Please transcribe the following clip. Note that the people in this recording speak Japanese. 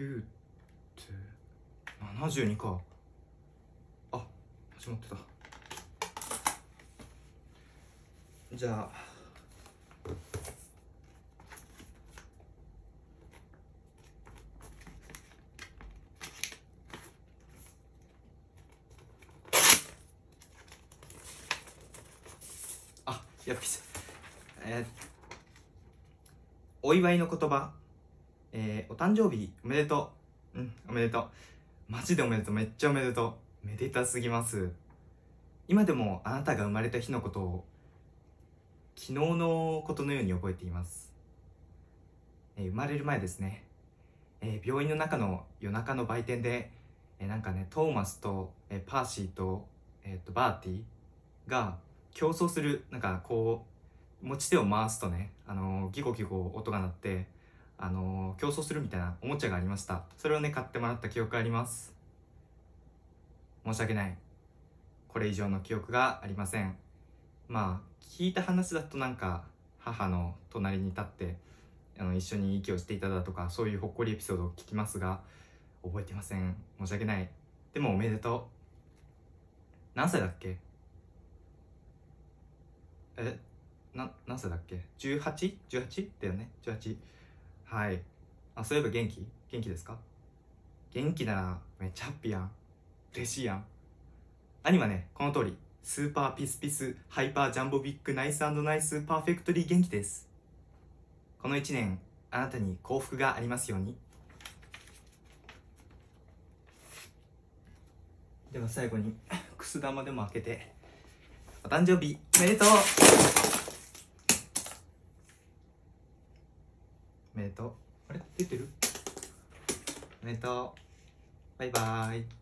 9って72か。あ始まってた。じゃあ。あやっぱえー、お祝いの言葉。えー、お誕生日おめでとう。うんおめでとう。マジでおめでとう。めっちゃおめでとう。めでたすぎます。今でもあなたが生まれた日のことを昨日のことのように覚えています、えー生まれる前ですね、えー病院の中の夜中の売店で、えーなんかねトーマスと、えーパーシーと,、えーとバーティーが競争するなんかこう持ち手を回すとね、あのーギコギコ音が鳴ってあの競争するみたいなおもちゃがありました。それをね買ってもらった記憶あります。申し訳ない。これ以上の記憶がありません。まあ聞いた話だとなんか母の隣に立ってあの一緒に息をしていただとかそういうほっこりエピソードを聞きますが覚えてません。申し訳ない。でもおめでとう。何歳だっけ？え？な何歳だっけ？18?18 だよね。18はい。あそういえば元気？元気ですか？元気な。らめっちゃハッピーやん。嬉しいやん。兄はねこの通り。スーパーピスピスハイパージャンボビッグナイスナイス perfectly 元気です。この一年あなたに幸福がありますように。では最後に くす玉でも開けて。お誕生日おめでとう！めでとうあれ？出てる？おめでとうバイバーイ。